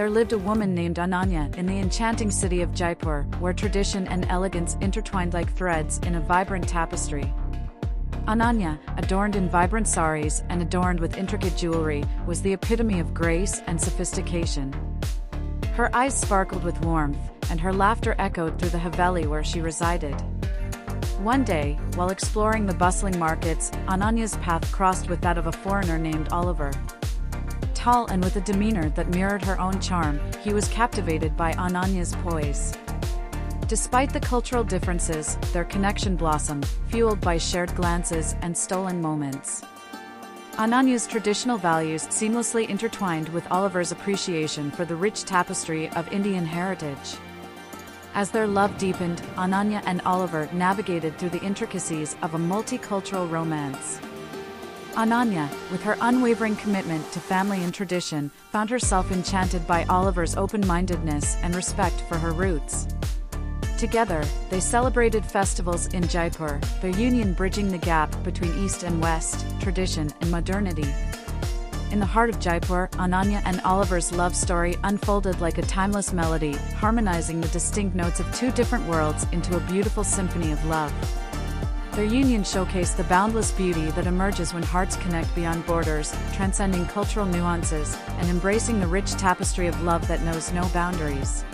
there lived a woman named Ananya in the enchanting city of Jaipur, where tradition and elegance intertwined like threads in a vibrant tapestry. Ananya, adorned in vibrant saris and adorned with intricate jewelry, was the epitome of grace and sophistication. Her eyes sparkled with warmth, and her laughter echoed through the Haveli where she resided. One day, while exploring the bustling markets, Ananya's path crossed with that of a foreigner named Oliver. Tall and with a demeanor that mirrored her own charm, he was captivated by Ananya's poise. Despite the cultural differences, their connection blossomed, fueled by shared glances and stolen moments. Ananya's traditional values seamlessly intertwined with Oliver's appreciation for the rich tapestry of Indian heritage. As their love deepened, Ananya and Oliver navigated through the intricacies of a multicultural romance. Ananya, with her unwavering commitment to family and tradition, found herself enchanted by Oliver's open-mindedness and respect for her roots. Together, they celebrated festivals in Jaipur, their union bridging the gap between East and West, tradition and modernity. In the heart of Jaipur, Ananya and Oliver's love story unfolded like a timeless melody, harmonizing the distinct notes of two different worlds into a beautiful symphony of love. Their union showcased the boundless beauty that emerges when hearts connect beyond borders, transcending cultural nuances, and embracing the rich tapestry of love that knows no boundaries.